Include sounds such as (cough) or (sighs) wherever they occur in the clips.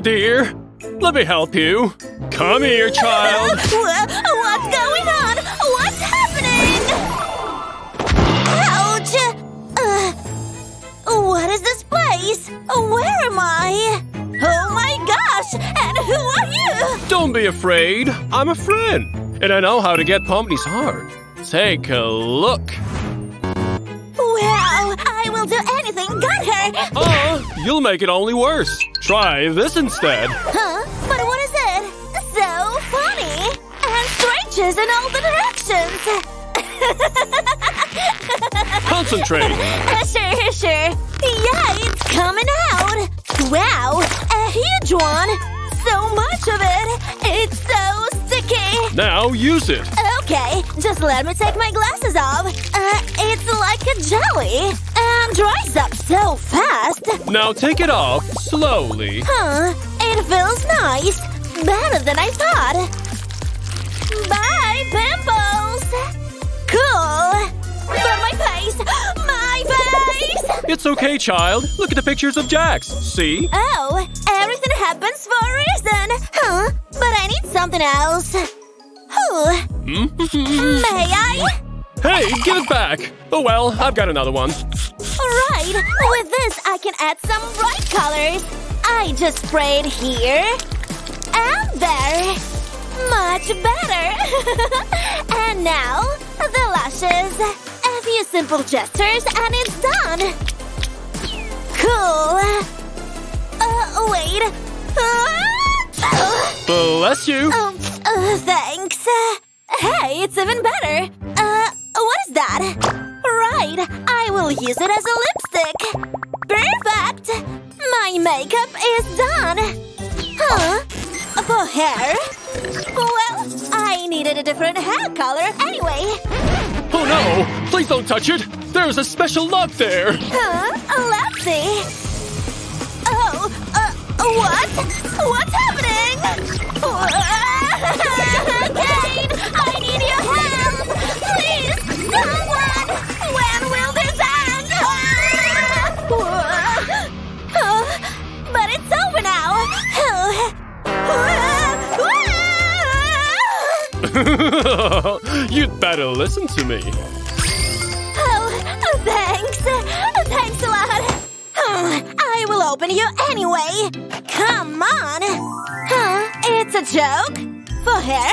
dear. Let me help you. Come here, child. (laughs) What's going on? What's happening? Ouch! Uh, what is this place? Where am I? Oh my gosh! And who are you? Don't be afraid. I'm a friend. And I know how to get Pomni's heart. Take a look. Wow! I will do anything. Got her! Oh, you'll make it only worse. Try this instead. Huh? But what is it? So funny! And stretches in all the directions! (laughs) Concentrate. (laughs) sure, sure. Yeah, it's coming out! Wow! A huge one! So much of it! It's so sticky! Now use it. Okay, just let me take my glasses off. Uh, it's like a jelly. Dries up so fast. Now take it off slowly. Huh, it feels nice. Better than I thought. Bye, pimples! Cool! But my face! My face! It's okay, child. Look at the pictures of Jax. See? Oh, everything happens for a reason! Huh? But I need something else. Ooh. Hmm? (laughs) May I? Hey, give it back. Oh well, I've got another one. Alright, With this, I can add some bright colors. I just sprayed here. And there. Much better! (laughs) and now, the lashes. A few simple gestures and it's done! Cool! Uh, wait. Bless you. um, uh, thanks. Hey, it's even better. What is that? Right, I will use it as a lipstick. Perfect! My makeup is done. Huh? For hair? Well, I needed a different hair color anyway. Oh no! Please don't touch it! There's a special lock there! Huh? Let's see. Oh, uh, what? What's happening? (laughs) (laughs) You'd better listen to me. Oh, thanks. Thanks a lot. Hmm, I will open you anyway. Come on. Huh? It's a joke? For hair?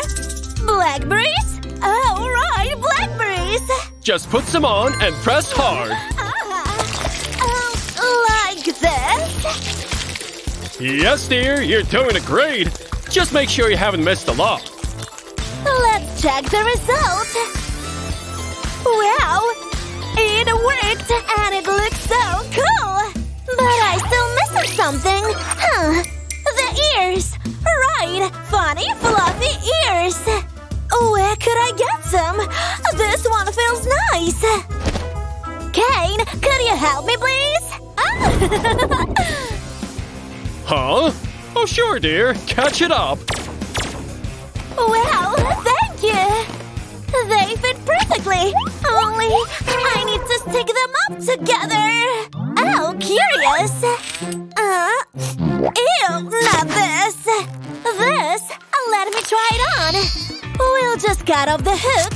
Blackberries? Oh, right, blackberries. Just put some on and press hard. Ah, um, like this? Yes, dear, you're doing it great. Just make sure you haven't missed a lot. Let's check the result. Wow! It worked and it looks so cool! But I still missing something. Huh. The ears! Right! Funny, fluffy ears! Where could I get some? This one feels nice! Caine, could you help me, please? Ah! (laughs) Huh? Oh, sure, dear. Catch it up. Wow, thank you! They fit perfectly! Only I need to stick them up together! Oh, curious! Uh, ew, not this! This, let me try it on! We'll just cut off the hook.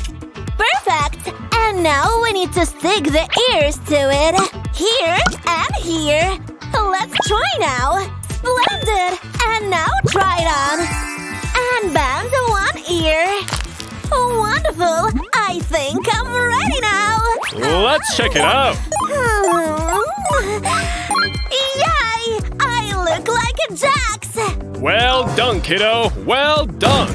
Perfect! And now we need to stick the ears to it. Here and here. Let's try now! Splendid! And now try it on! And one ear. Wonderful! I think I'm ready now! Let's check it out. Hmm. Yay! I look like a Jax! Well done, kiddo. Well done.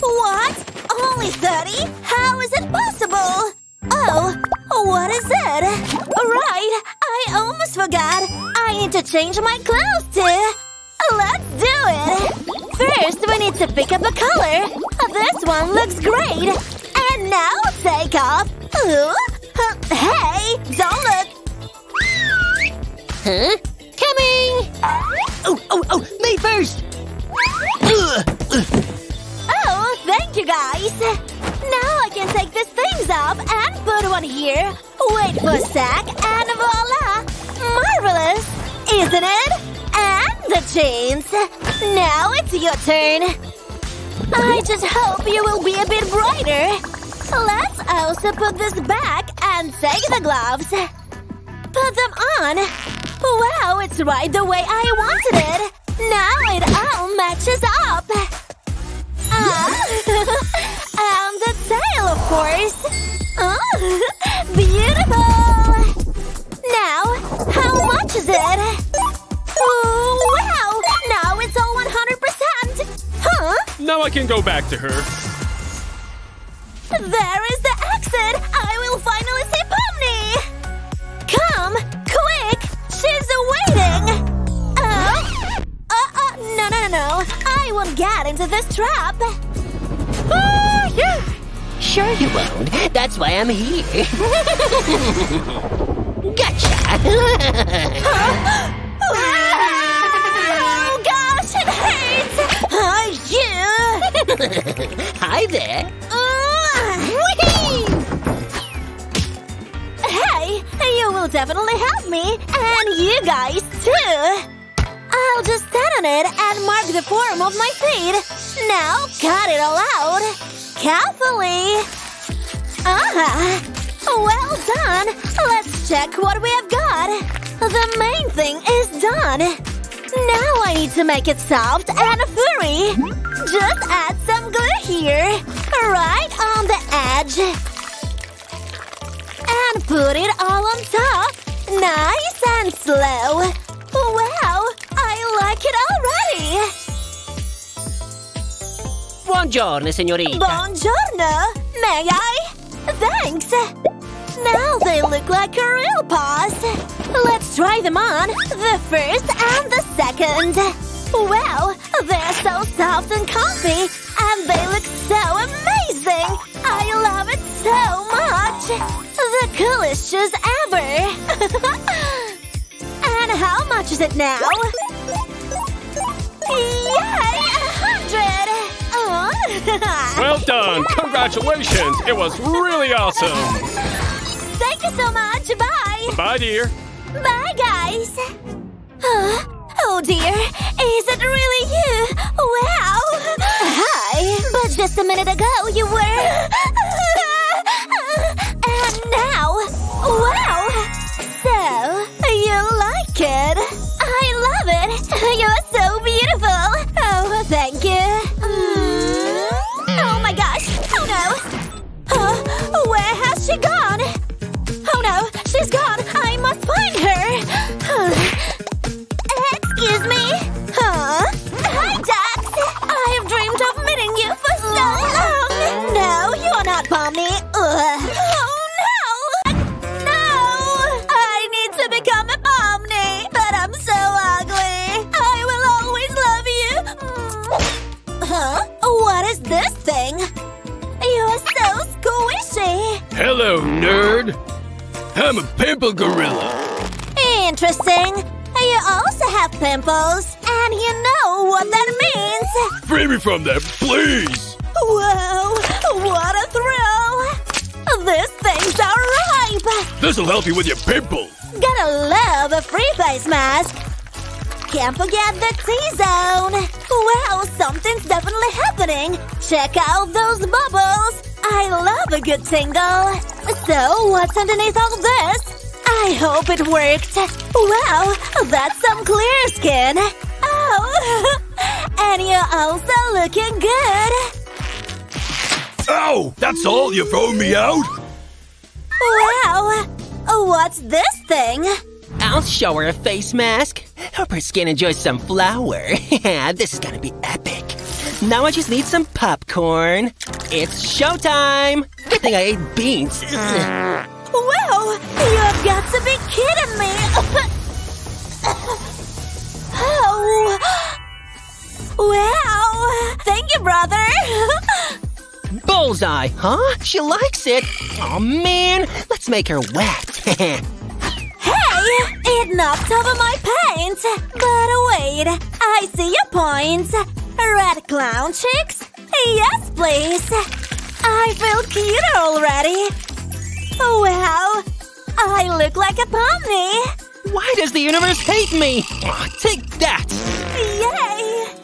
What? Only 30? How is it possible? Oh, what is it? Right, I almost forgot. I need to change my clothes too. Let's do it! First, we need to pick up a color. This one looks great. And now take off. Ooh. Hey, don't look. Huh? Coming! Oh, oh, oh! Me first! Oh, thank you guys. Now I can take these things off and put one here. Wait for a sec, and voila! Marvelous! isn't it? The chains. Now it's your turn. I just hope you will be a bit brighter. Let's also put this back and take the gloves. Put them on. Wow, it's right the way I wanted it. Now it all matches up. Ah, (laughs) and the tail, of course. Now I can go back to her. There is the exit! I will finally see Pomni! Come! Quick! She's waiting! Oh? Uh, uh, no, no, no, no. I won't get into this trap. Oh, yeah. Sure you won't. That's why I'm here. (laughs) gotcha. (laughs) Oh, (laughs) Hi there. Hey, you will definitely help me, and you guys too. I'll just stand on it and mark the form of my feet. Now, cut it all out. Carefully. Ah, well done. Let's check what we have got. The main thing is done. Now I need to make it soft and furry. Just add here. Right on the edge. And put it all on top. Nice and slow. Wow, I like it already. Buongiorno, signorita. Buongiorno. May I? Thanks. Now they look like real paws. Let's try them on. The first and the second. Wow, they're so soft and comfy. And they look so amazing. I love it so much. The coolest shoes ever. (laughs) and how much is it now? Yay! A hundred! Oh. Well (laughs) done! Congratulations! It was really awesome! Thank you so much. Bye. Bye, dear. Bye, guys. Oh dear, is it really you? Wow. Hi. (gasps) But just a minute ago, you were. From them, please! Whoa! What a thrill! This things ripe! This'll help you with your pimples! Gotta love a free face mask! Can't forget the T-zone! Wow, something's definitely happening! Check out those bubbles! I love a good tingle! So, what's underneath all this? I hope it worked! Wow, that's some clear skin! Oh! (laughs) and you're also looking good! Ow! That's all you throw me out? Wow! What's this thing? I'll show her a face mask. Hope her skin enjoys some flour. (laughs) this is gonna be epic. Now I just need some popcorn. It's showtime! Good thing I ate beans. (laughs) Wow! You've got to be kidding me! (laughs) oh! Wow! Thank you, brother! (laughs) Bullseye, huh? She likes it. Oh man, let's make her wet. (laughs) hey! It knocked over my paint! But wait, I see your point. Red clown chicks? Yes, please! I feel cuter already! Wow! I look like a pomni! Why does the universe hate me? Aw, take that! Yay!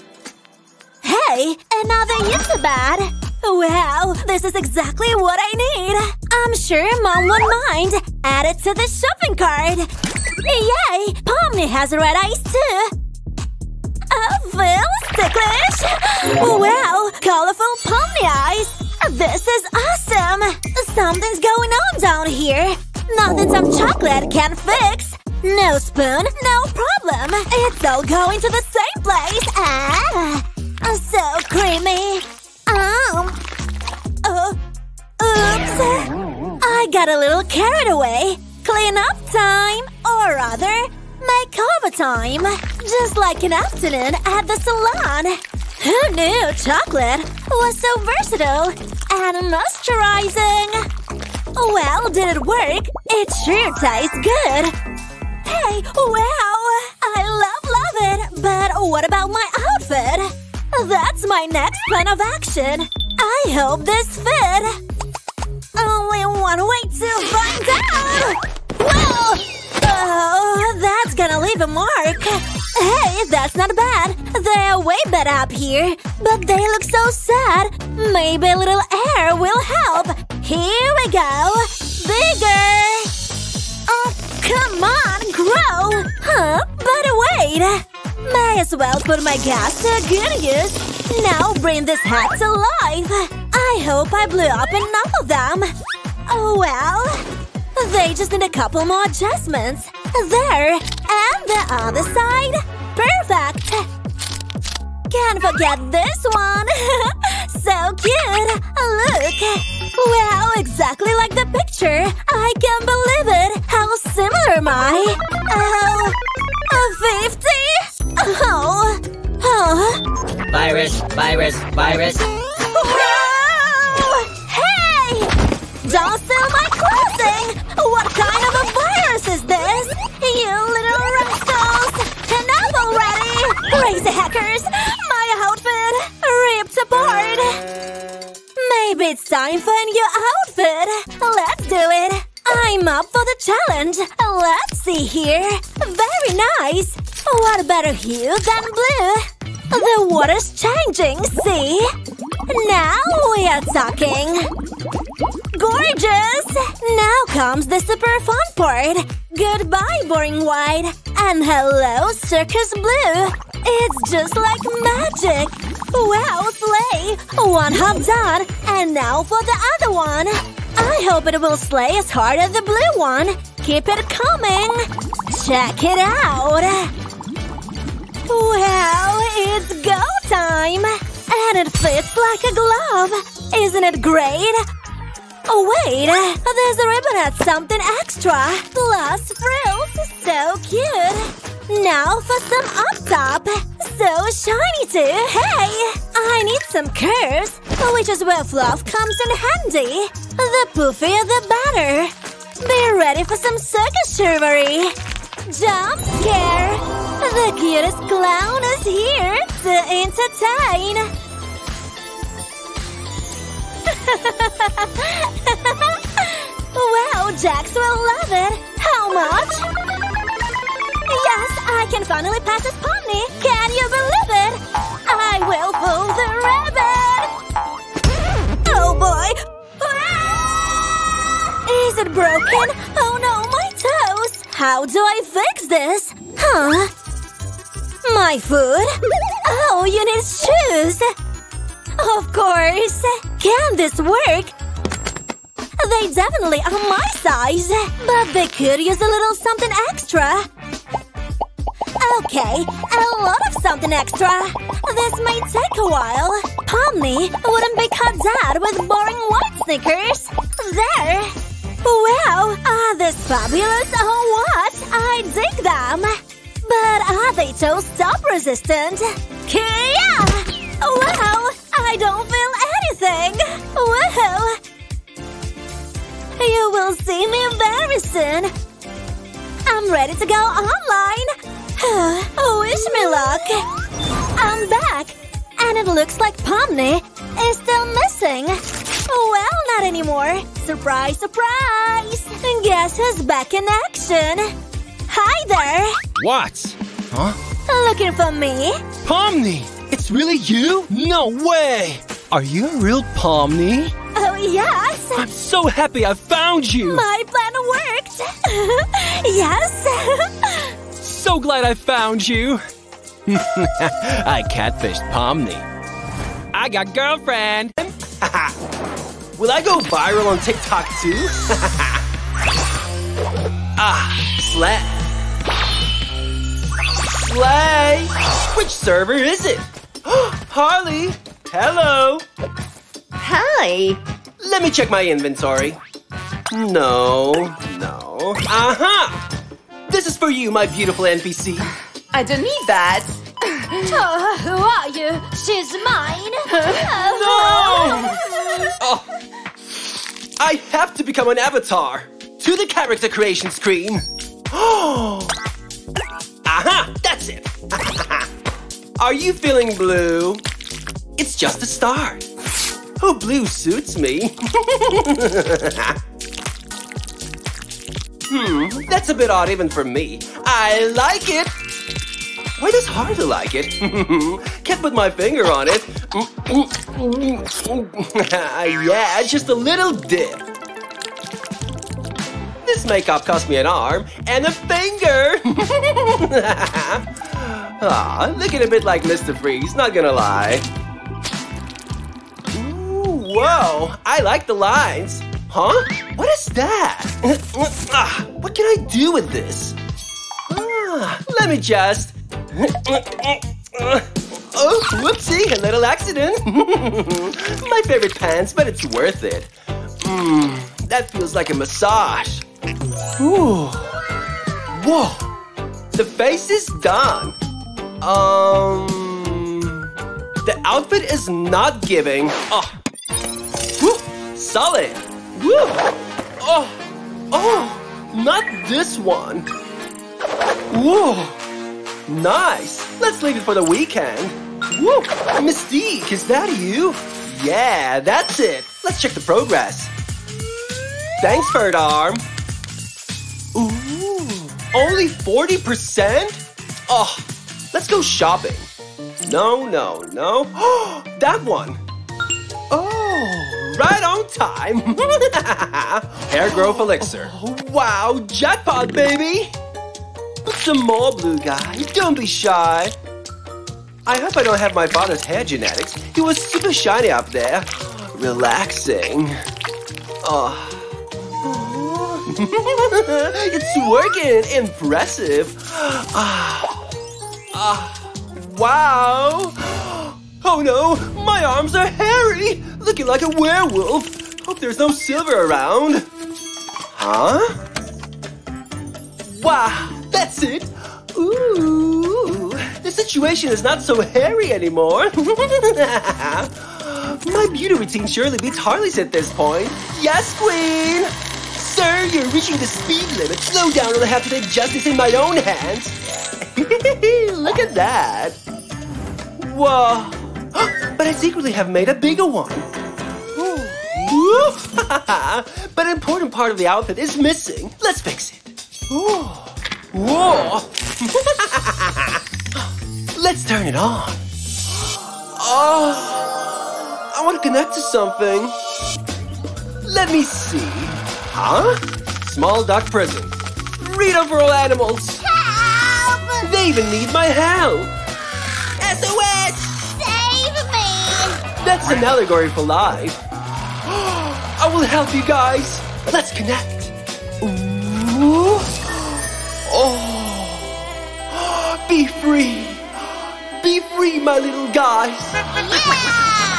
Hey, another YouTube ad! Wow, this is exactly what I need! I'm sure Mom won't mind! Add it to the shopping cart! Yay! Pomni has red eyes too! Oh, Phil? Ticklish? Wow, colorful Pomni eyes! This is awesome! Something's going on down here! Nothing some chocolate can fix! No spoon, no problem! It's all going to the same place! Ah! So creamy! Um. Uh, oops! I got a little carried away! Clean up time! Or rather, makeover time! Just like an afternoon at the salon! Who knew chocolate was so versatile and moisturizing? Well, did it work? It sure tastes good! Hey, wow! My next plan of action! I hope this fit! Only one way to find out! Whoa! Oh, uh, that's gonna leave a mark! Hey, that's not bad! They're way better up here! But they look so sad! Maybe a little air will help! Here we go! Bigger! Oh, come on, grow! Huh? But wait! May as well put my gas to good use. Now bring this hat to life! I hope I blew up enough of them! Oh well… They just need a couple more adjustments. There! And the other side! Perfect! Can't forget this one! (laughs) so cute! Look! Wow, exactly like the picture! I can't believe it! How similar am I? Oh… Fifty? Oh… Oh… Virus, virus, virus. Whoa! Hey! Don't steal my clothing! What kind of a virus is this? You little rascals! Enough already! Crazy hackers! My outfit ripped apart! Maybe it's time for a new outfit! Let's do it! I'm up for the challenge! Let's see here! Very nice! What better hue than blue? The water's changing, see? Now we are talking! Gorgeous! Now comes the super fun part! Goodbye, boring white! And hello, circus blue! It's just like magic! Wow, slay! One half done, and now for the other one! I hope it will slay as hard as the blue one! Keep it coming! Check it out! Wow, it's go time! And it fits like a glove! Isn't it great? Oh wait, there's a ribbon at something extra! Plus frills! So cute! Now for some up top! So shiny too! Hey! I need some curves, which is where fluff comes in handy! The poofier the better! Be ready for some circus chivalry! Jump scare! The cutest clown is here to entertain! (laughs) wow, Jax will love it! How much? Yes, I can finally pass this pony! Can you believe it? I will pull the ribbon! Oh boy! Ah! Is it broken? Oh no! How do I fix this? Huh? My food? Oh, you need shoes! Of course! Can this work? They definitely are my size! But they could use a little something extra! Okay, a lot of something extra! This may take a while! Pomni wouldn't be cut out with boring white sneakers! There! Wow! Are ah, these fabulous or what? I dig them! But are they so stop resistant? Kia! Wow! I don't feel anything! Whoa! You will see me very soon! I'm ready to go online! (sighs) Oh, wish me luck! I'm back! And it looks like Pomni is still missing! Oh, well, not anymore! Surprise, surprise! And guess who's back in action? Hi there! What? Huh? Uh, looking for me? Pomni! It's really you? No way! Are you a real Pomni? Oh, yes! I'm so happy I found you! My plan worked! (laughs) yes! (laughs) So glad I found you! (laughs) I catfished Pomni. I got girlfriend! Will I go viral on TikTok too? (laughs) ah, slay! Slay! Which server is it? (gasps) Harley! Hello! Hi. Let me check my inventory. No, no. Aha! Uh -huh. This is for you, my beautiful NPC. I don't need that. Who are you? She's mine! (laughs) No! Oh. I have to become an avatar. To the character creation screen. Oh! (gasps) Aha! That's it! (laughs) Are you feeling blue? It's just a start. Oh, blue suits me. (laughs) hmm, that's a bit odd even for me. I like it. Why does Harley like it? (laughs) Can't put my finger on it. (laughs) yeah, just a little dip. This makeup cost me an arm and a finger. (laughs) Ah, looking a bit like Mr. Freeze, not gonna lie. Ooh, whoa, I like the lines. Huh? What is that? Ah, what can I do with this? Ah, let me just. Oh, whoopsie, a little accident. (laughs) My favorite pants, but it's worth it. Mmm, that feels like a massage. Ooh. Whoa, the face is done. Um, the outfit is not giving. Oh, Woo, solid. Woo. Oh, oh, not this one. Whoa. Nice! Let's leave it for the weekend. Woo! Mystique, is that you? Yeah, that's it. Let's check the progress. Thanks, Bird Arm. Ooh, only 40%? Oh, let's go shopping. No, no, no. (gasps) that one. Oh, right on time. (laughs) Hair growth elixir. Wow, jackpot, baby! Some more, blue guy. Don't be shy. I hope I don't have my father's hair genetics. He was super shiny up there. (gasps) Relaxing. Oh. (laughs) it's working. Impressive. (gasps) Ah. Ah. Wow. (gasps) Oh no, my arms are hairy. Looking like a werewolf. Hope there's no silver around. Huh? Wow, that's it. Ooh, the situation is not so hairy anymore. (laughs) My beauty routine surely beats Harley's at this point. Yes, queen! Sir, you're reaching the speed limit. Slow down or I have to take justice in my own hands. (laughs) Look at that. Whoa. (gasps) But I secretly have made a bigger one. (laughs) But an important part of the outfit is missing. Let's fix it. Ooh. Whoa! (laughs) Let's turn it on. Oh, I want to connect to something. Let me see. Huh? Small duck prison. Freedom for all animals. Help! They even need my help. SOS! Save me! That's an allegory for life. (gasps) I will help you guys. Let's connect. Ooh. Be free. Be free, my little guys. Yeah!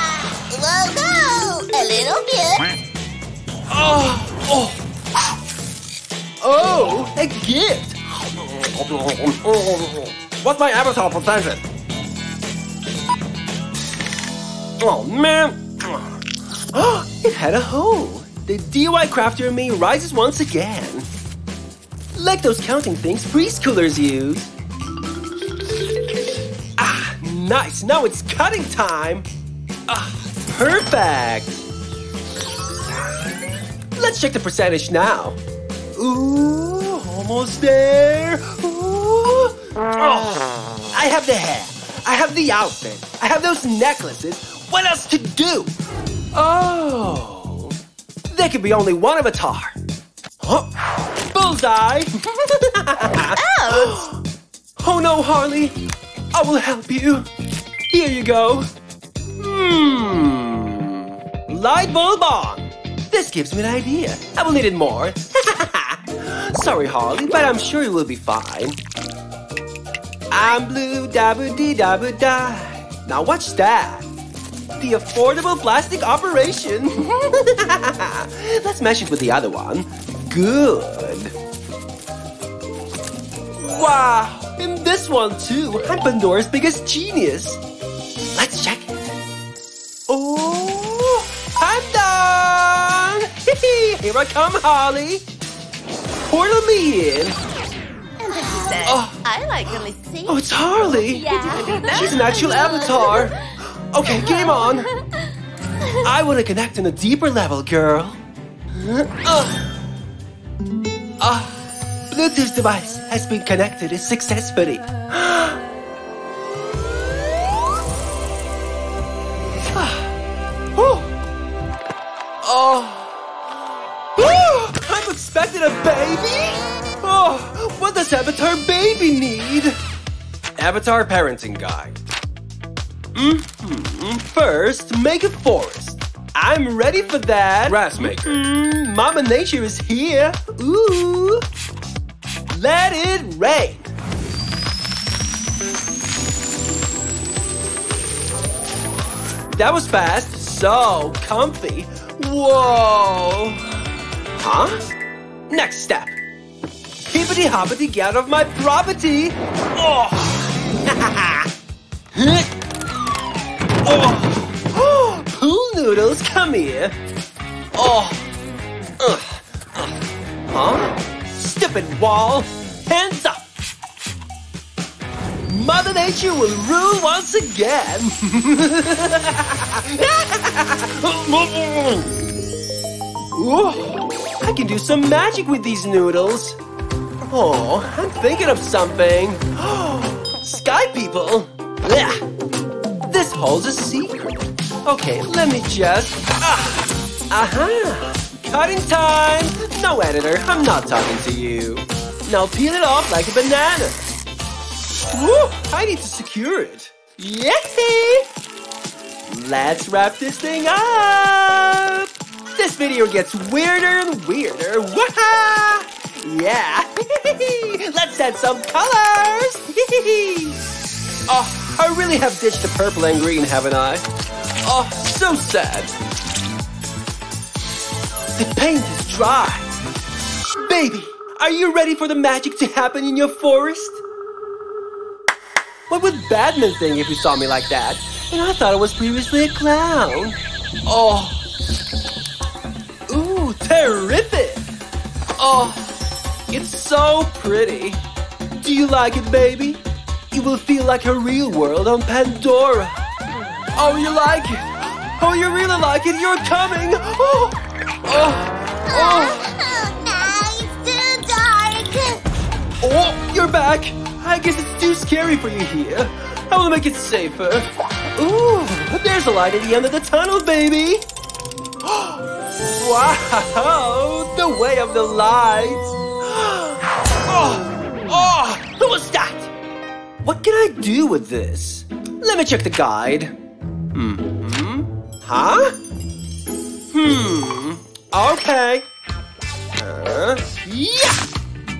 Whoa, go! A little bit. Oh. Oh. Oh, a gift. What's my avatar potential? Oh, man. (gasps) it had a hole. The DIY crafter in me rises once again. Like those counting things preschoolers use. Nice. Now it's cutting time. Ah, perfect. Let's check the percentage now. Ooh, Almost there. Ooh. Oh, I have the hair. I have the outfit. I have those necklaces. What else to do? Oh, there could be only one avatar. Huh? Bullseye! (laughs) Oh no, Harley! I will help you. Here you go. Hmm. Light bulb on. This gives me an idea. I will need it more. (laughs) Sorry, Harley, but I'm sure you will be fine. I'm blue, da boo dee da da. Now watch that. The affordable plastic operation. (laughs) Let's mesh it with the other one. Good. Wow, and this one too. I'm Pandora's biggest genius. (laughs) Here I come, Holly. Portal me in. And then she said, Oh. I like only see. Oh, it's Harley. Yeah. She's an actual avatar. Okay, game on. (laughs) I want to connect on a deeper level, girl. Uh, uh, Bluetooth device has been connected successfully. (gasps) Baby need? Avatar Parenting Guide. hmm First, make a forest. I'm ready for that. Grassmaker. Mm, Mama Nature is here. Ooh. Let it rain. That was fast. So comfy. Whoa. Huh? Next step. Hippity hoppity get out of my property. Oh. (laughs) oh. (gasps) Pool noodles, come here. Oh. Ugh. Ugh. Huh? Stupid wall. Hands up. Mother Nature will rule once again. (laughs) (laughs) Ooh, I can do some magic with these noodles. Oh, I'm thinking of something. (gasps) Sky people. Yeah. This holds a secret. Okay, let me just. Ah. Aha. Cutting time. No editor, I'm not talking to you. Now peel it off like a banana. Woo, I need to secure it. Yay! Let's wrap this thing up. This video gets weirder and weirder. Waha! Yeah. (laughs) Let's add some colors. (laughs) oh, I really have ditched the purple and green, haven't I? Oh, so sad. The paint is dry. Baby, are you ready for the magic to happen in your forest? What would Batman think if he saw me like that? And I thought I was previously a clown. Oh. Ooh, terrific. Oh, it's so pretty. Do you like it, baby? It will feel like a real world on Pandora. Oh, you like it? Oh, you really like it? You're coming. Oh, oh, oh. now it's too dark. Oh, you're back. I guess it's too scary for you here. I will make it safer. Ooh, there's a light at the end of the tunnel, baby. (gasps) wow, the way of the light. (gasps) Oh, oh, who was that? What can I do with this? Let me check the guide. Hmm. Huh? Hmm. Okay. Uh, yeah!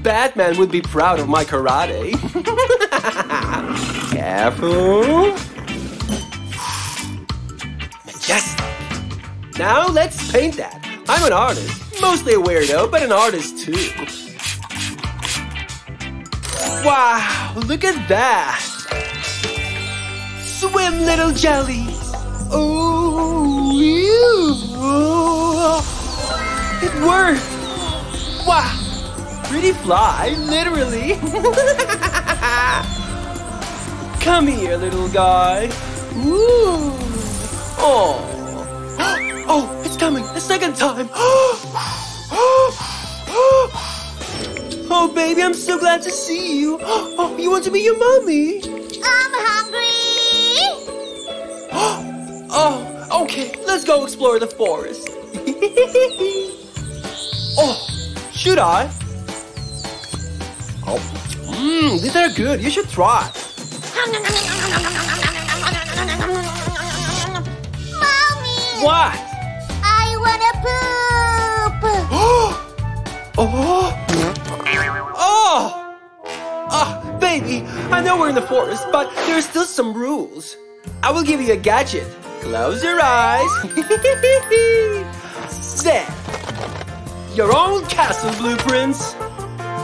Batman would be proud of my karate. (laughs) Careful. Majestic. Now let's paint that. I'm an artist. Mostly a weirdo, but an artist too. Wow, look at that. Swim, little jelly! Oh, ew. It worked. Wow. Pretty fly, literally. (laughs) Come here, little guy. Ooh. Oh. (gasps) Oh, it's coming. A second time. (gasps) (gasps) Oh, baby, I'm so glad to see you. (gasps) Oh, you want to be your mommy? I'm hungry. (gasps) Oh, okay, let's go explore the forest. (laughs) oh, should I? Oh, mmm, these are good. You should try. Mommy, What? I wanna poop. (gasps) Oh! Oh! Ah, baby, I know we're in the forest, but there are still some rules. I will give you a gadget. Close your eyes. (laughs) there. Your own castle blueprints.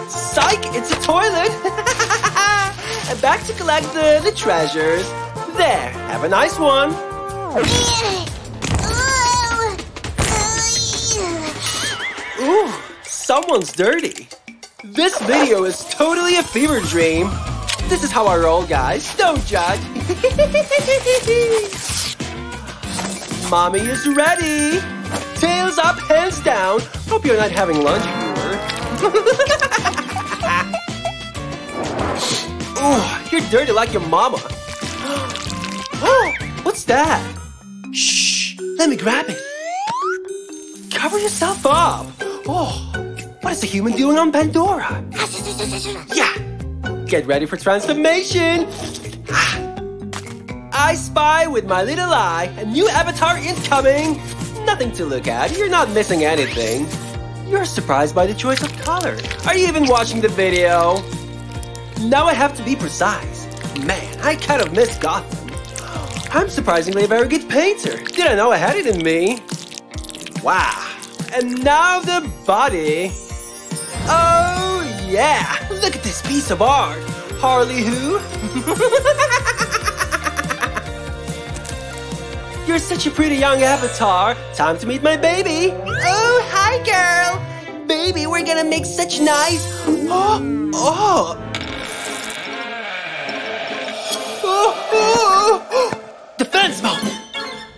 Psych, it's a toilet. (laughs) and back to collect the, the treasures. There, have a nice one. (laughs) Ooh, someone's dirty. This video is totally a fever dream. This is how I roll, guys. Don't judge. (laughs) Mommy is ready. Tails up, hands down. Hope you're not having lunch, viewer. (laughs) Ooh, you're dirty like your mama. (gasps) Oh, what's that? Shh, let me grab it. Cover yourself up. Oh, what is a human doing on Pandora? Yeah. Get ready for transformation. Ah. I spy with my little eye. A new avatar is coming. Nothing to look at. You're not missing anything. You're surprised by the choice of color. Are you even watching the video? Now I have to be precise. Man, I kind of missed Gotham. I'm surprisingly a very good painter. Didn't know I had it in me. Wow. And now the body. Oh, yeah. Look at this piece of art. Harley who? (laughs) You're such a pretty young avatar. Time to meet my baby. Oh, hi, girl. Baby, we're gonna make such nice. Oh, oh. Oh, oh. Defense mode.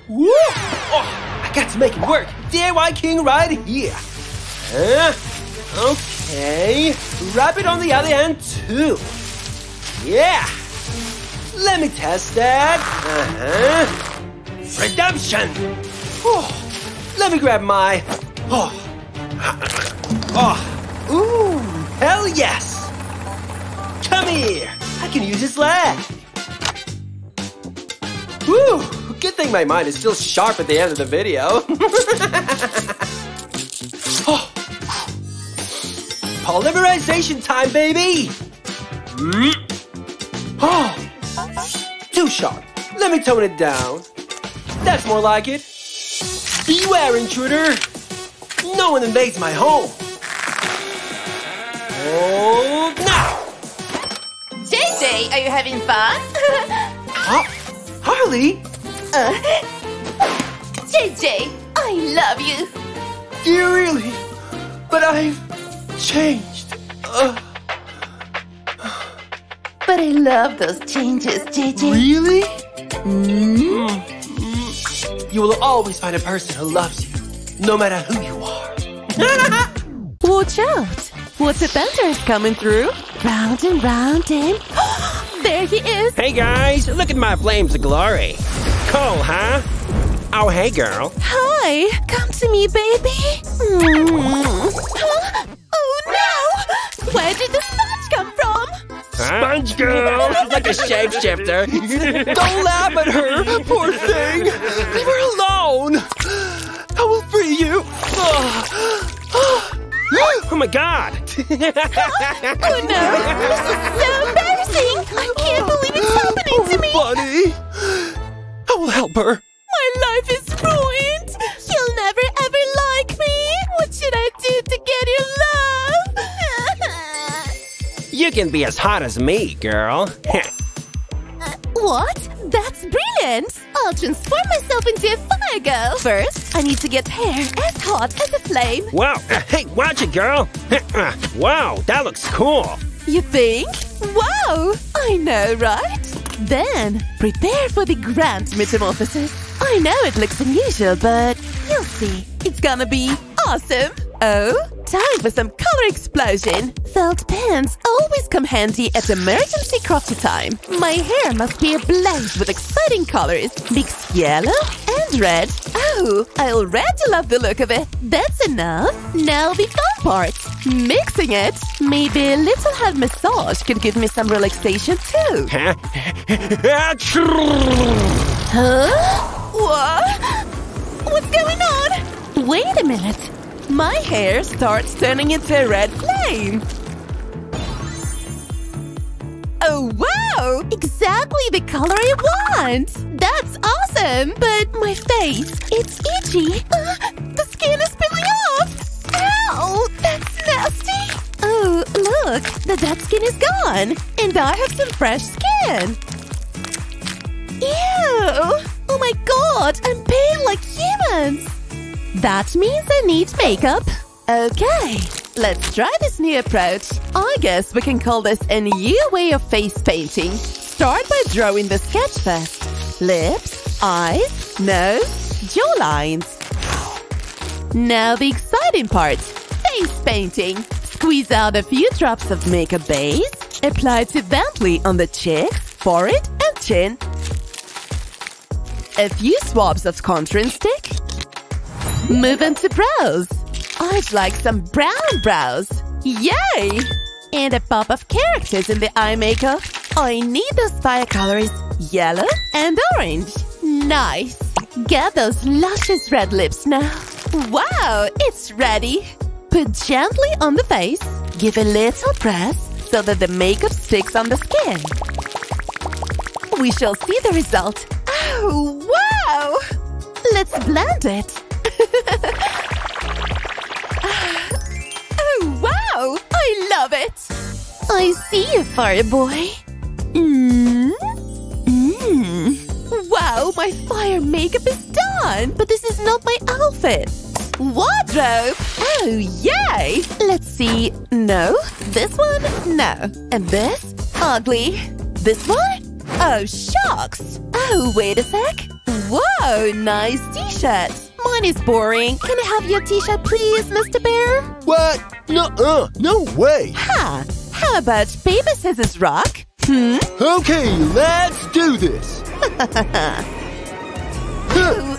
Woo! Oh, I got to make it work. DIY King right here. Uh, okay. Wrap it on the other end too. Yeah. Let me test that. Uh-huh. Redemption. Oh, let me grab my. Oh. Oh. Ooh, hell yes. Come here. I can use this leg. Whew, good thing my mind is still sharp at the end of the video. (laughs) Polymerization time, baby! Mm. Oh, too sharp. Let me tone it down. That's more like it. Beware, intruder! No one invades my home. Oh, now! JJ, are you having fun? (laughs) Huh? Harley? uh, JJ, I love you. You really? But I've changed. Uh, But I love those changes, JJ. really? Mm, You will always find a person who loves you, no matter who you are. (laughs) Watch out! What's a thunder is coming through? Round and round and... (gasps) there he is! Hey guys, look at my flames of glory. Cool, huh? Oh, hey girl. Hi! Come to me, baby! Mm. Huh? Oh no! Where did the sponge come from? Sponge girl, (laughs) like a shapeshifter. (laughs) Don't laugh at her, poor thing. Leave her alone. I will free you. oh my god. (laughs) Oh no! This is so embarrassing! I can't believe it's happening to me! (gasps) Oh, Bunny, I will help her. My life is ruined! You'll never ever like me! What should I do to get your love? You can be as hot as me, girl. (laughs) What? That's brilliant! I'll transform myself into a fire girl! First, I need to get hair as hot as a flame. wow, uh, (laughs) hey, watch it, girl. (laughs) wow, that looks cool. You think? Wow! I know, right? Then, prepare for the grand metamorphosis. I know it looks unusual, but you'll see. It's gonna be awesome! Oh, time for some color explosion! Felt pens always come handy at emergency crafty time. My hair must be ablaze with exciting colors. Mix yellow and red. Oh, I already love the look of it. That's enough. Now the fun part. Mixing it. Maybe a little head massage can give me some relaxation too. Huh? (laughs) Huh? What? What's going on? Wait a minute. My hair starts turning into a red flame. Oh, wow! Exactly the color I want! That's awesome! But my face, it's itchy. Uh, the skin is peeling off! Ow! That's nasty! Oh, look! The dead skin is gone! And I have some fresh skin! Ew! Oh my god! I'm pale like humans! That means I need makeup. Okay, let's try this new approach. I guess we can call this a new way of face painting. Start by drawing the sketch first. Lips, eyes, nose, jaw lines. Now the exciting part. Face painting. Squeeze out a few drops of makeup base. Apply it gently on the cheeks, forehead, and chin. A few swabs of contouring stick. Move into brows. I'd like some brown brows. Yay! And a pop of characters in the eye makeup. I need those fire colors, yellow and orange. Nice. Get those luscious red lips now. Wow, it's ready. Put gently on the face. Give a little press so that the makeup sticks on the skin. We shall see the result. Oh, wow! Let's blend it. (laughs) oh, wow! I love it! I see you, fire boy. Mmm. Mmm. Wow, my fire makeup is done! But this is not my outfit. Wardrobe! Oh, yay! Let's see. No. This one? No. And this? Ugly. This one? Oh, shucks! Oh, wait a sec. Whoa, nice t-shirt. Mine is boring. Can I have your t-shirt, please, Mr. Bear? What? No-uh, no way. Ha! How about paper, scissors, rock? Hmm? Okay, let's do this. (laughs) Ooh.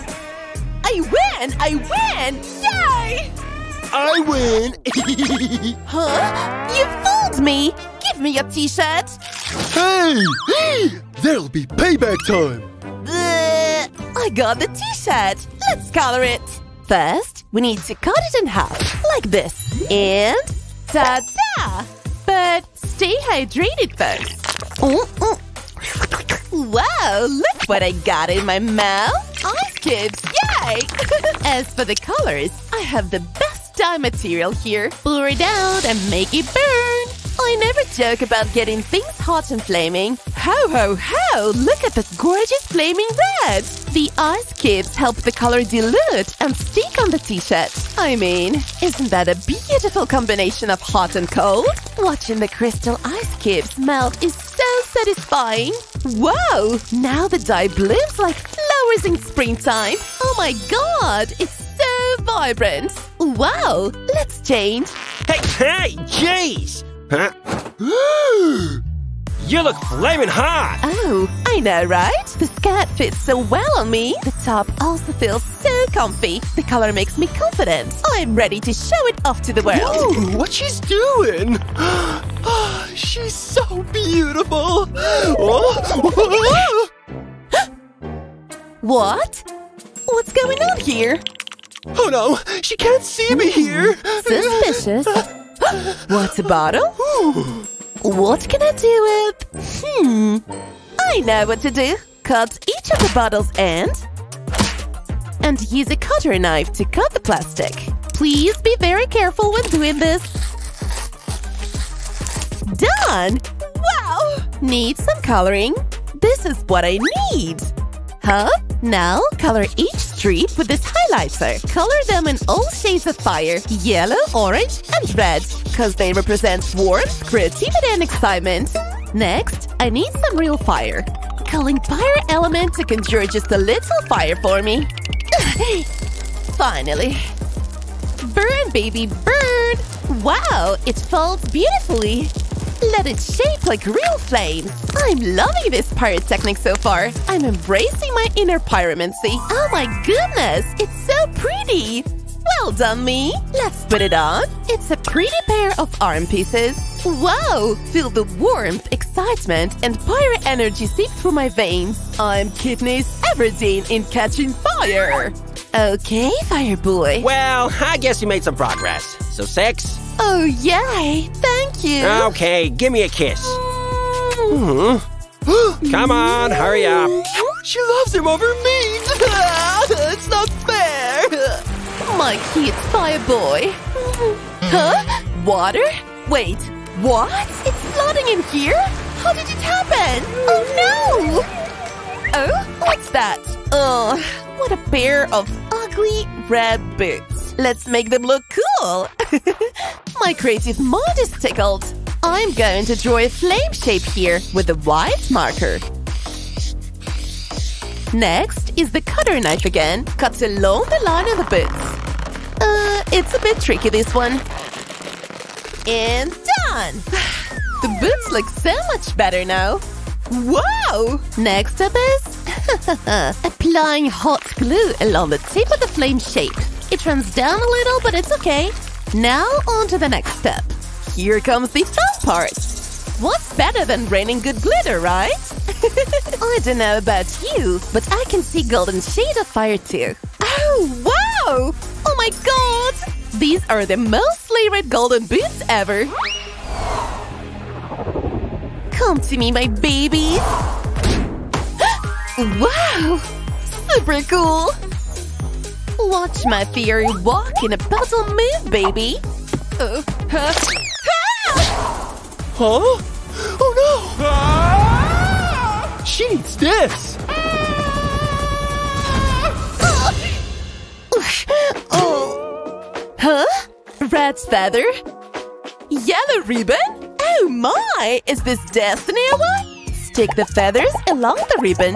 I win! I win! Yay! I win. (laughs) Huh? You fooled me! Give me your t-shirt! hey, (gasps) there'll be payback time. I got the t-shirt! Let's color it! First, we need to cut it in half, like this. And ta-da! But stay hydrated first. Mm, mm. Wow, look what I got in my mouth! Ice cubes, yay! (laughs) As for the colors, I have the best dye material here. Pour it out and make it burn! I never joke about getting things hot and flaming. Ho ho ho! Look at that gorgeous flaming red! The ice cubes help the color dilute and stick on the t-shirt. I mean, isn't that a beautiful combination of hot and cold? Watching the crystal ice cubes melt is so satisfying. Whoa! Now the dye blooms like flowers in springtime. Oh my god! It's so vibrant. Wow! Let's change. Hey, hey, jeez! Huh? (gasps) you look flaming hot! Oh, I know, right? The skirt fits so well on me. The top also feels so comfy. The color makes me confident. I'm ready to show it off to the world. Whoa, what she's doing? (gasps) Ah, she's so beautiful. (gasps) What? What's going on here? oh no, she can't see me here. Mm-hmm. Suspicious. (laughs) (gasps) What's a bottle? What can I do with? Hmm. I know what to do. Cut each of the bottle's ends and use a cutter knife to cut the plastic. Please be very careful when doing this. Done! Wow! Need some coloring? This is what I need. Huh? Now, color each street with this highlighter. Color them in all shades of fire. Yellow, orange, and red. Because they represent warmth, creativity, and excitement. Next, I need some real fire. Calling fire element to conjure just a little fire for me. (laughs) Finally. Burn, baby, burn! Wow, it folds beautifully. Let it shape like real flames. I'm loving this pirate technique so far. I'm embracing my inner pyromancy. Oh my goodness, it's so pretty. Well done, me. Let's put it on. It's a pretty pair of arm pieces. Wow, feel the warmth, excitement, and pirate energy seep through my veins. I'm Katniss Everdeen in Catching Fire. Okay, fire boy. Well, I guess you made some progress. So six? Oh, yay! Thank you! Okay, give me a kiss. Hmm. (gasps) Come on, hurry up. She loves him over me! (laughs) it's not fair! My cute fire boy! Huh? Water? Wait, what? It's flooding in here? How did it happen? Oh no! Oh, what's that? Oh, what a pair of ugly red boots. Let's make them look cool. (laughs) My creative mind is tickled. I'm going to draw a flame shape here with a white marker. Next is the cutter knife again, cuts along the line of the boots. Uh, it's a bit tricky this one. And done! (sighs) The boots look so much better now. Wow! Next up is (laughs) applying hot glue along the tip of the flame shape. It runs down a little, but it's okay. Now on to the next step. Here comes the fun part. What's better than raining good glitter, right? (laughs) I don't know about you, but I can see golden shade of fire too. Oh, wow! Oh my god! These are the most favorite golden boots ever. Come to me, my babies. (gasps) wow! Super cool! Watch my fairy walk in a puzzle move, baby. Uh, huh? Huh? Oh no! She needs this! oh. Huh? Rat's feather? Yellow ribbon? Oh my! Is this Destiny or Stick the feathers along the ribbon.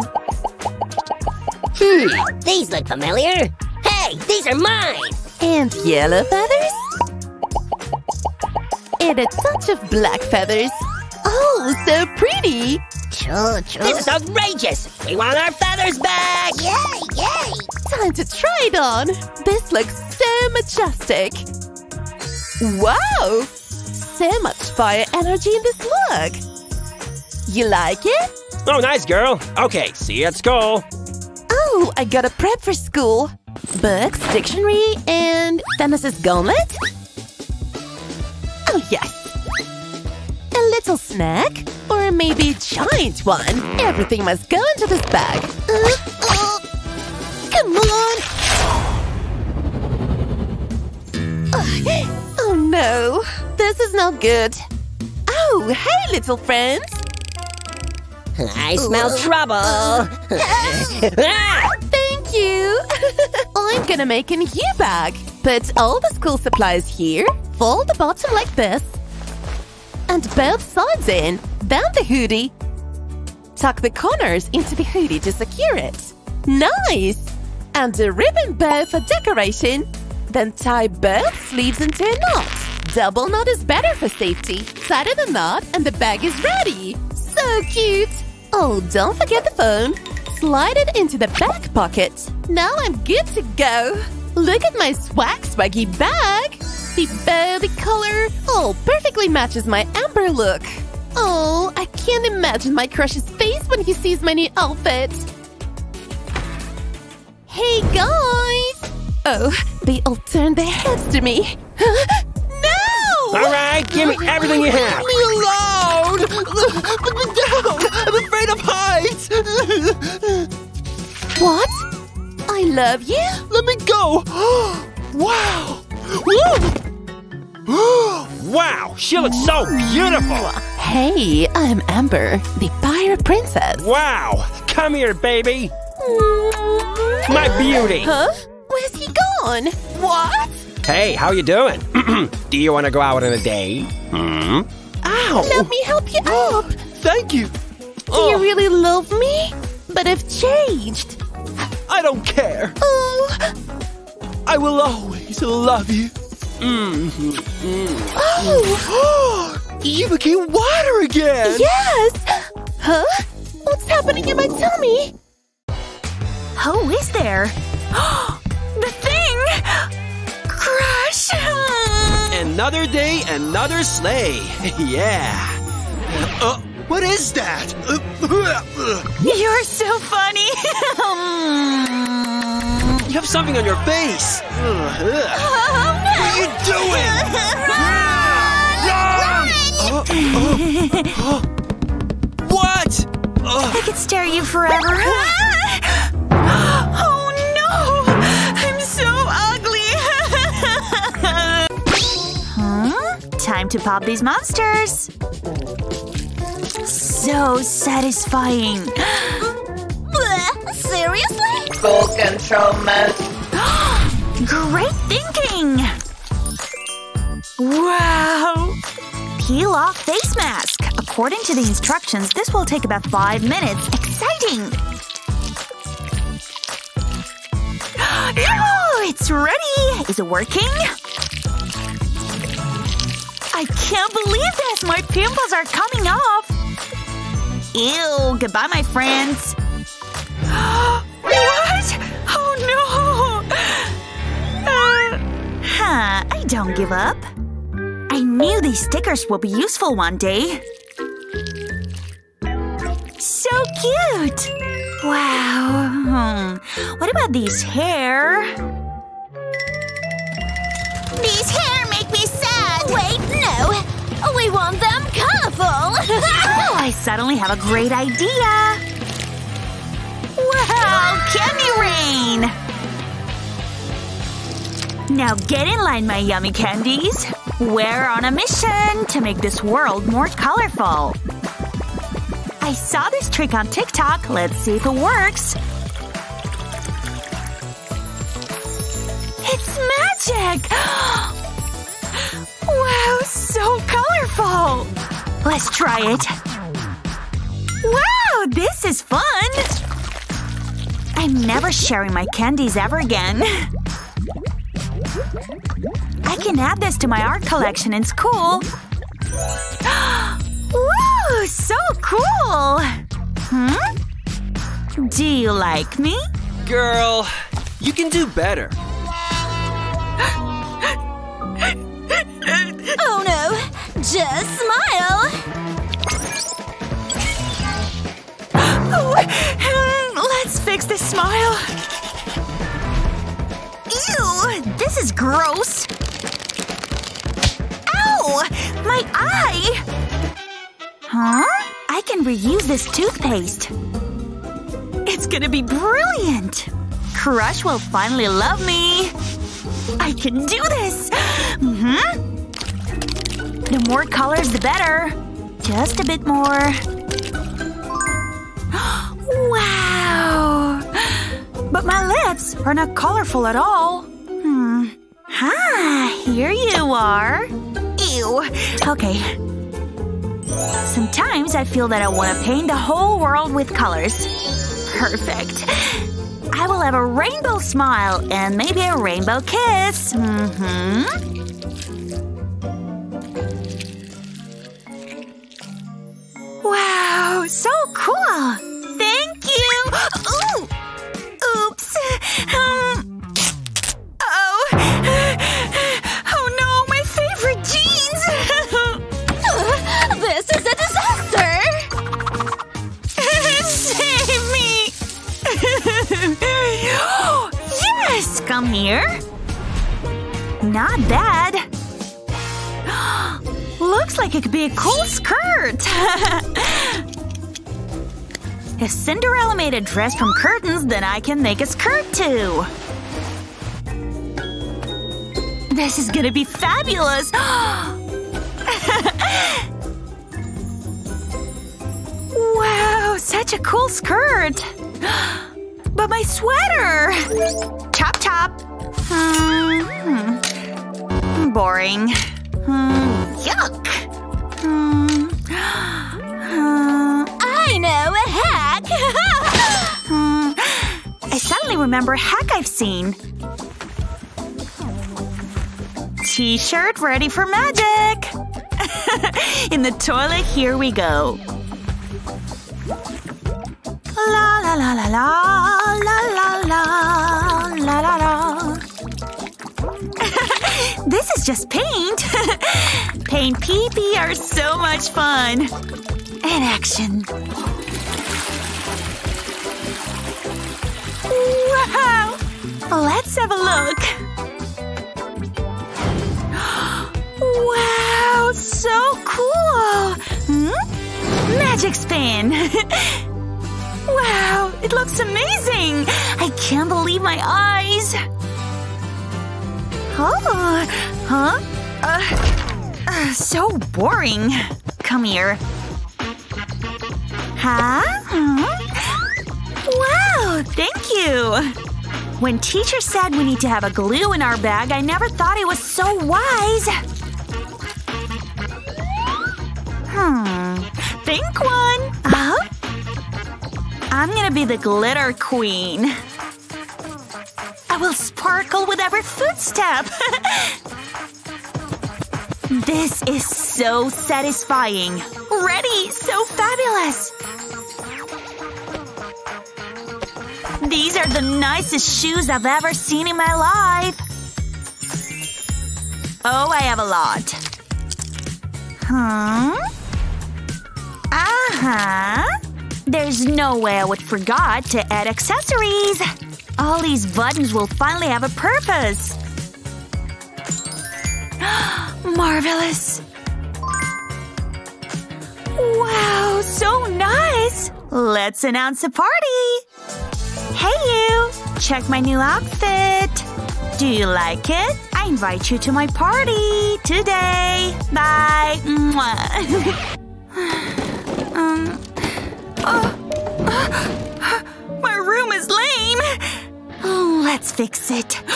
Hmm, these look familiar. Hey, these are mine! And yellow feathers? And a touch of black feathers. Oh, so pretty! Choo, choo. This is outrageous! We want our feathers back! Yay, yay! Time to try it on! This looks so majestic! Wow! So much fire energy in this look! You like it? Oh, nice, girl. Okay, see you at school. Oh, I gotta prep for school. Books, dictionary, and Dennis's gauntlet? Oh, yes. A little snack? Or maybe a giant one? Everything must go into this bag. Uh, uh, come on! Uh, oh no, this is not good. Oh, hey, little friends! (laughs) I smell trouble. (laughs) Thank you! (laughs) I'm gonna make a new bag. Put all the school supplies here, fold the bottom like this, and both sides in, then the hoodie. Tuck the corners into the hoodie to secure it. Nice! And a ribbon bow for decoration. Then tie both sleeves into a knot. Double knot is better for safety. Tie the knot and the bag is ready. So cute! Oh, don't forget the phone. Slide it into the back pocket. Now I'm good to go. Look at my swag swaggy bag. The bow, the color, oh, perfectly matches my amber look. Oh, I can't imagine my crush's face when he sees my new outfit. Hey, guys! Oh, they all turned their heads to me. (laughs) no! All right, give me everything you have. Leave me alone! Put me down! I'm afraid of heights! What? I love you? Let me go! (gasps) wow! (gasps) wow, she looks so beautiful! Hey, I'm Amber, the pirate princess. Wow! Come here, baby! (laughs) My beauty! Huh? Where's he gone? What? Hey, how you doing? (clears throat) Do you want to go out on a date? Hmm? Ow! Let me help you up. Thank you! Do you really love me? But I've changed. I don't care! Oh, I will always love you! Mm-hmm. Oh! (gasps) You became water again! yes! Huh? What's happening in my tummy? Who is there? (gasps) (gasps) the thing! Crush! Another day, another sleigh. (laughs) yeah. Uh, what is that? Uh, (laughs) You're so funny! (laughs) You have something on your face. Oh no! what are you doing? Run! Run! (gasps) What? I could stare at you forever. (gasps) Time to pop these monsters. So satisfying. (gasps) Seriously? Full control mode. (gasps) Great thinking! Wow! Peel off face mask. According to the instructions, this will take about five minutes. Exciting! (gasps) It's ready! Is it working? I can't believe this! My pimples are coming off! Ew, goodbye, my friends. (gasps) what? Oh no! Uh, huh, I don't give up. I knew these stickers will be useful one day. So cute! Wow. Hmm. What about these hair? These hair make me sad! Wait, no! We want them colorful! oh, (laughs) I suddenly have a great idea! Wow! Candy rain! Now get in line, my yummy candies! We're on a mission to make this world more colorful. I saw this trick on TikTok. Let's see if it works. It's magic! (gasps) (gasps) so colorful! Let's try it. Wow, this is fun! I'm never sharing my candies ever again. I can add this to my art collection in school. (gasps) Woo! So cool! Hmm? Do you like me? Girl, you can do better. (gasps) Just smile! (gasps) Let's fix this smile. Ew! This is gross! Ow! My eye! Huh? I can reuse this toothpaste. It's gonna be brilliant! Crush will finally love me! I can do this! (gasps) Mm-hmm. The more colors, the better. Just a bit more. (gasps) wow! But my lips are not colorful at all. Hmm. Ah, here you are. Ew. Okay. Sometimes I feel that I want to paint the whole world with colors. Perfect. I will have a rainbow smile and maybe a rainbow kiss. Mm-hmm. So cool! Thank you! Ooh! Oops! Um. Oh. Oh no, my favorite jeans! (laughs) this is a disaster! (laughs) Save me! (laughs) yes! Come here. Not bad. (gasps) Looks like it could be a cool skirt! If Cinderella made a dress from curtains, then I can make a skirt too! This is gonna be fabulous! (gasps) wow, such a cool skirt! (gasps) But my sweater! Chop chop! Hmm. Boring. Hmm. Yuck! Hmm. (gasps) Hmm. I know a hack! (laughs) I suddenly remember a hack I've seen. t-shirt ready for magic! (laughs) In the toilet, here we go. La la la la la la la la la la la. (laughs) this is just paint. paint pee pee are so much fun. And action. Wow! Let's have a look. Wow, so cool! Hmm? Magic spin! (laughs) wow, it looks amazing! I can't believe my eyes! Oh, huh? Uh, uh, so boring. Come here. Huh? Huh? Wow, thank you! When teacher said we need to have a glue in our bag, I never thought it was so wise. Hmm. Think one. Huh? I'm gonna be the glitter queen. I will sparkle with every footstep. (laughs) this is so satisfying. Ready! So fabulous! These are the nicest shoes I've ever seen in my life. Oh, I have a lot. Huh? Uh-huh. There's no way I would forgot to add accessories. All these buttons will finally have a purpose. (gasps) Marvelous. Wow, so nice! Let's announce a party! Hey you! Check my new outfit! Do you like it? I invite you to my party today! Bye! (laughs) Um, oh, my room is lame! Let's fix it. (gasps)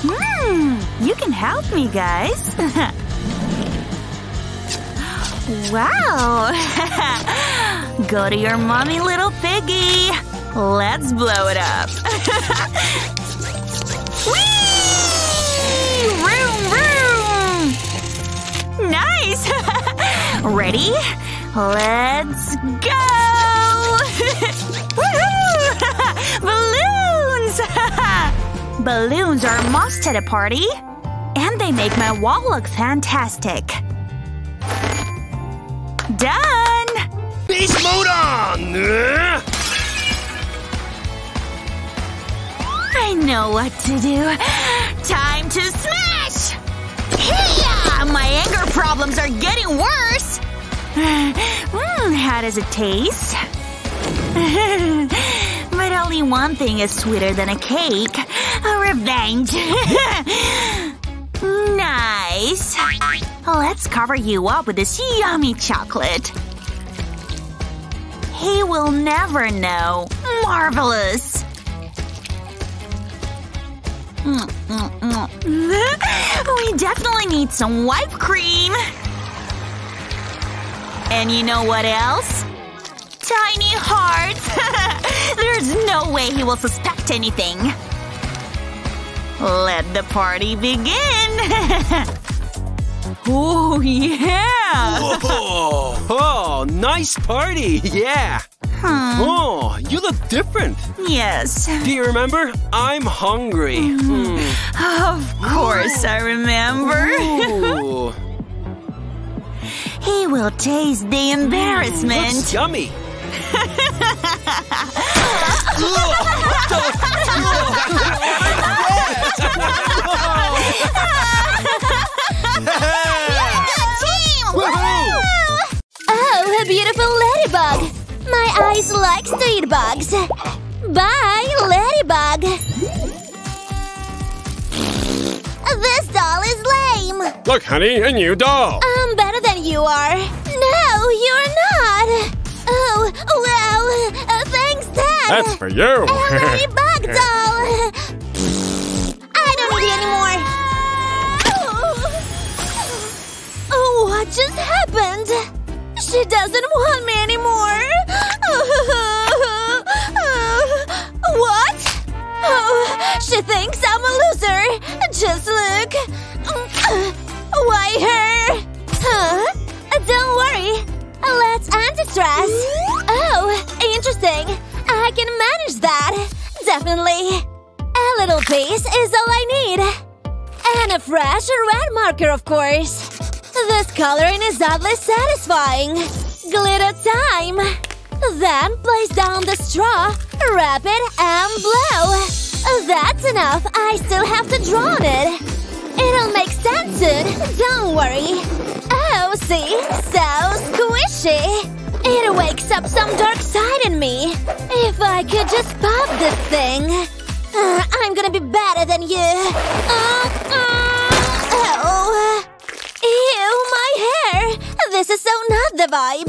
Hmm, you can help me, guys. (laughs) wow! (laughs) Go to your mommy, little piggy. Let's blow it up. (laughs) Nice! (laughs) Ready? Let's go! Woohoo! Balloons! Balloons are a must at a party. And they make my wall look fantastic. Done! Beast mode on! I know what to do. Time to smash! Hiya! My anger problems are getting worse! Hmm, how does it taste? (laughs) but only one thing is sweeter than a cake. A revenge. (laughs) nice. Let's cover you up with this yummy chocolate. He will never know. Marvelous. Mm, mm, mm. (laughs) we definitely need some whipped cream. And you know what else? Tiny hearts! (laughs) There's no way he will suspect anything. Let the party begin! (laughs) oh, yeah! Whoa! Oh, nice party! Yeah! Hmm. Oh, you look different. Yes. Do you remember? I'm hungry. Hmm. Of course I remember. He will taste the embarrassment. looks yummy. (laughs) (laughs) (laughs) A ladybug! My eyes like to eat bugs. Bye, ladybug! This doll is lame. Look, honey, a new doll! I'm better than you are. No, you're not. Oh, well, uh, thanks, Dad. That's for you! A ladybug (laughs) doll. I don't need it anymore. Oh, what just happened? She doesn't want me anymore! what? Oh, she thinks I'm a loser! Just look! Why her? Huh? Don't worry! Let's anti-stress! Oh, interesting! I can manage that! Definitely! A little piece is all I need! And a fresh red marker, of course! This coloring is oddly satisfying. Glitter time! Then place down the straw, wrap it, and blow. That's enough. I still have to draw on it. It'll make sense soon. Don't worry. Oh, see? So squishy. It wakes up some dark side in me. If I could just pop this thing. Uh, I'm gonna be better than you. Uh, uh, oh. Ew, my hair! This is so not the vibe.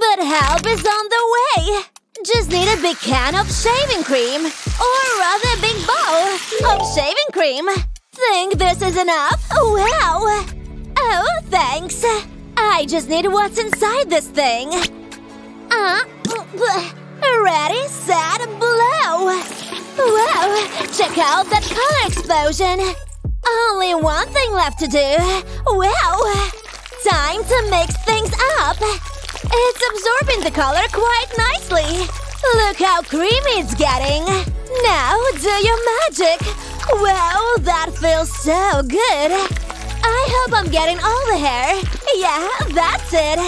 But help is on the way. Just need a big can of shaving cream. Or rather a big bowl of shaving cream. Think this is enough? Wow! Oh, thanks. I just need what's inside this thing. Uh, ready, set, blow! Wow, check out that color explosion! Only one thing left to do. Well, Time to mix things up! It's absorbing the color quite nicely. Look how creamy it's getting. Now do your magic. Wow, that feels so good. I hope I'm getting all the hair. Yeah, that's it.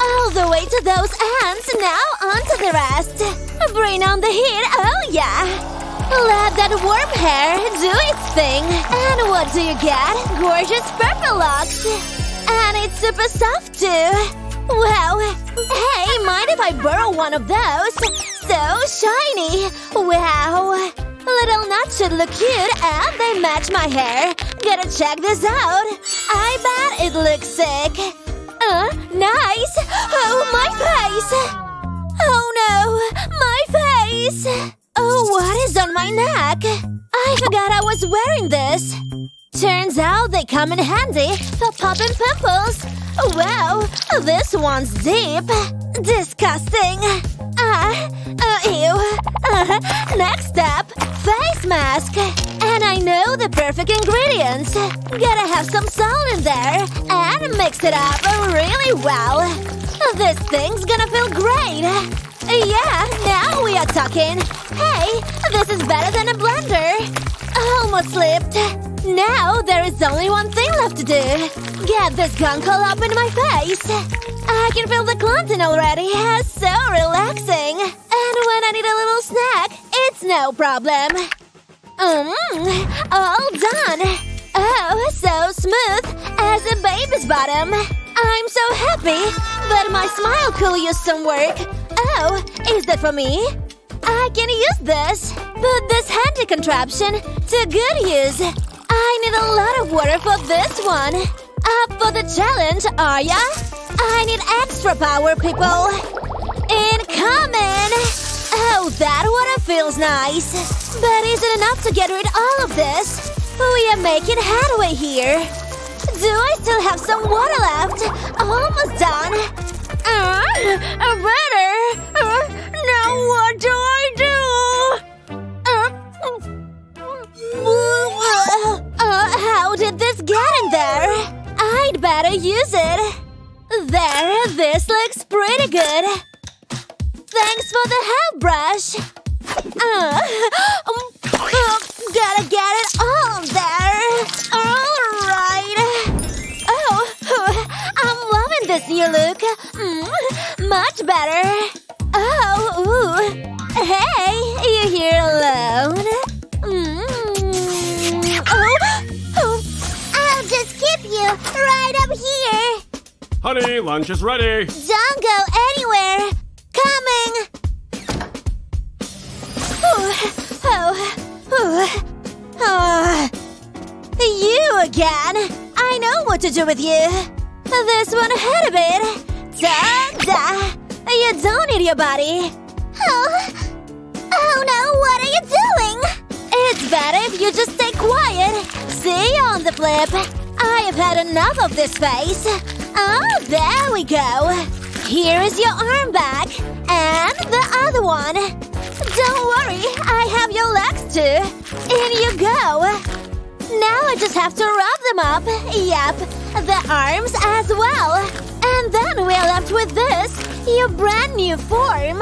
All the way to those ends. Now onto the rest. Bring on the heat. Oh, yeah. Let that warm hair do its thing. And what do you get? Gorgeous purple locks. And it's super soft, too. Wow. Hey, mind if I borrow one of those? So shiny. Wow. Little nuts should look cute and they match my hair. Gotta check this out. I bet it looks sick. Uh, nice. Oh, my face. Oh no, my face. Oh, what is on my neck? I forgot I was wearing this. Turns out they come in handy for popping pimples. Wow, this one's deep. Disgusting. Ah, uh, ew. Uh, (laughs) next up, face mask. And I know the perfect ingredients. Gotta have some salt in there and mix it up really well. This thing's gonna feel great. Yeah, now we are talking. Hey, this is better than a blender. Almost slipped. Now there is only one thing left to do. Get this gunk all up in my face. I can feel the cleansing already. So relaxing. And when I need a little snack, it's no problem. Mmm, all done. Oh, so smooth as a baby's bottom. I'm so happy, but my smile could use some work. Oh, is that for me? I can use this. Put this handy contraption to good use. I need a lot of water for this one. Up for the challenge, are ya? I need extra power, people. Incoming! Oh, that water feels nice. But is it enough to get rid of all of this? We are making headway here. Do I still have some water left? Almost done. Uh, better. Uh, now what do I do? Uh, uh, how did this get in there? I'd better use it. There, this looks pretty good. Thanks for the help, Uh, uh, (laughs) gotta get it all there. Alright. Oh, (laughs) I'm loving this new look. Mm, much better. Oh, ooh. Hey, you here alone? Mm. Oh, oh. I'll just keep you right up here. Honey, lunch is ready. Don't go anywhere. Coming. Oh, oh, oh, oh. You again. I know what to do with you. This one hurt a bit. Da-da. You don't need your body. Oh. Oh no, what are you doing? It's better if you just stay quiet. See you on the flip. I have had enough of this face. Oh, there we go. Here is your arm back. And the other one. Don't worry, I have your legs too. In you go. Now I just have to rub them up. Yep, the arms as well. And then we're left with this, your brand new form.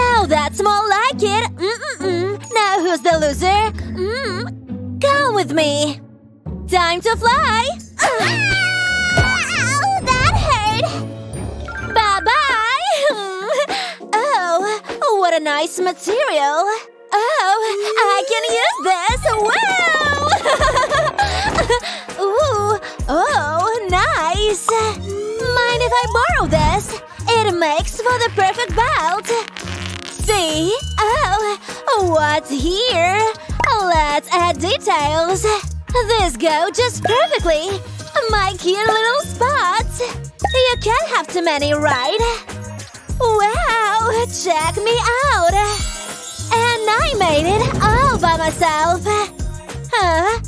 Now that's more like it. Mm-mm-mm. Now who's the loser? Mm. Come with me. Time to fly. (laughs) what a nice material. Oh, I can use this. Wow! (laughs) Ooh, oh, nice. Mind if I borrow this? It makes for the perfect belt. See? Oh, what's here? Let's add details. This go just perfectly. My cute little spots. You can't have too many, right? Wow, check me out. And I made it all by myself. Huh?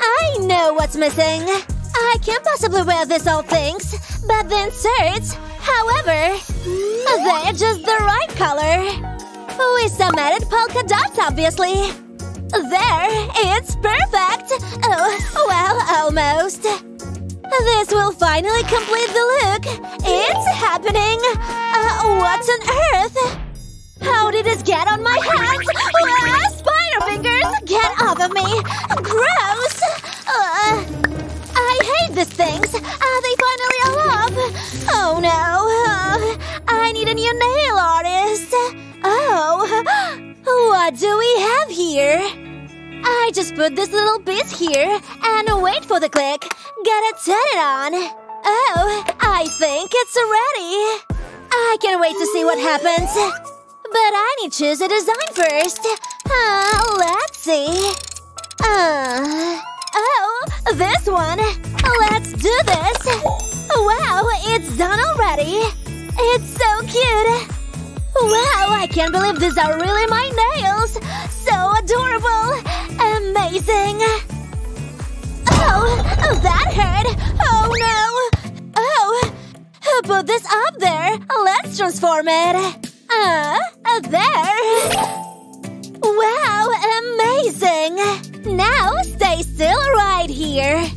I know what's missing. I can't possibly wear this old things, but the inserts, however, they're just the right color. We some added polka dots, obviously. There, it's perfect! Oh, well, almost. This will finally complete the look. It's happening! Uh, what on earth? How did it get on my hands? Ah, spider fingers! Get off of me! Gross! Uh, I hate these things! They finally are off! Oh no! Uh, I need a new nail artist! Oh! What do we have here? I just put this little piece here and wait for the click. Gotta turn it on. Oh, I think it's ready. I can't wait to see what happens. But I need to choose a design first. Uh, let's see. Uh, oh, this one. Let's do this. Wow, it's done already. It's so cute. Wow, I can't believe these are really my nails! So adorable! Amazing! Oh, that hurt! Oh no! Oh, put this up there? Let's transform it! Uh, there! Wow, amazing! Now stay still right here.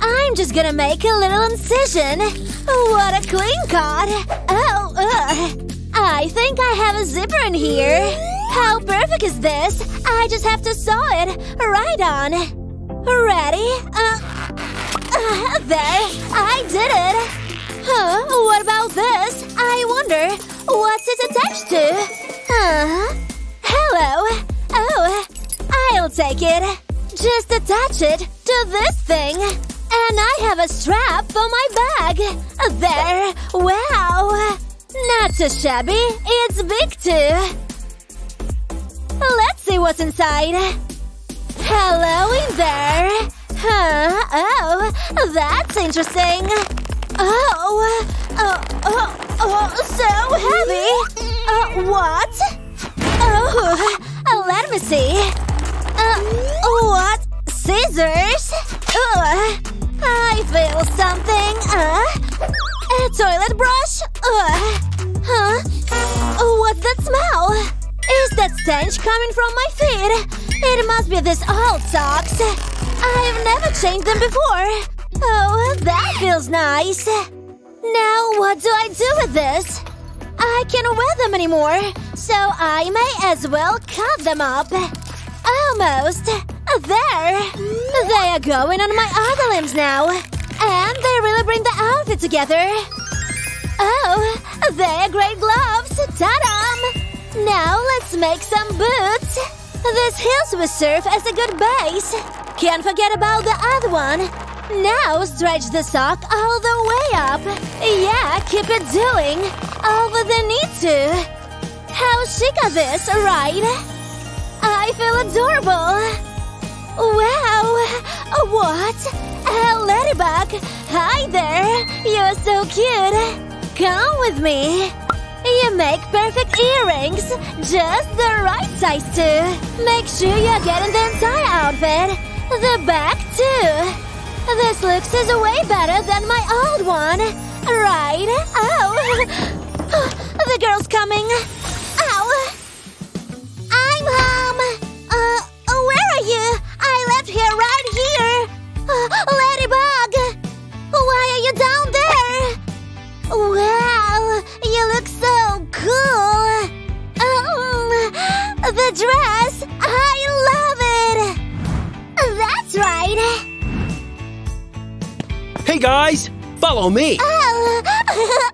I'm just gonna make a little incision. What a clean cut! Oh, ugh. I think I have a zipper in here. How perfect is this? I just have to sew it right on. Ready? Uh, there. I did it. Huh? What about this? I wonder. What's it attached to? Huh? Hello. Oh, I'll take it. Just attach it to this thing. And I have a strap for my bag. There. Wow. Not so shabby. It's big too. Let's see what's inside. Hello in there. Huh? Oh, that's interesting. Oh, oh, oh, oh so heavy. Uh, what? Oh, let me see. Uh, what? Scissors? Ugh. I feel something. Uh, a toilet brush? Ugh. Huh? What's that smell? Is that stench coming from my feet? It must be this old socks. I've never changed them before. Oh, that feels nice. Now, what do I do with this? I can't wear them anymore, so I may as well cut them up. Almost. There. They are going on my other limbs now. And they really bring the outfit together. Oh, they're great gloves! Ta-dam! Now let's make some boots. These heels will serve as a good base. Can't forget about the other one. Now stretch the sock all the way up. Yeah, keep it doing. Over the knee too. How chic are this, right? I feel adorable. Wow! What? A ladybug! Hi there! You're so cute! Come with me. You make perfect earrings. Just the right size, too. Make sure you're getting the entire outfit. The back, too. This looks is way better than my old one. Right? Oh! (gasps) The girl's coming. Ow! I'm home! Uh, where are you? I left here right here! Uh, Ladybug! Why are you down there? Wow, you look so cool! Oh, The dress! Right! Hey guys, follow me. Oh, (laughs)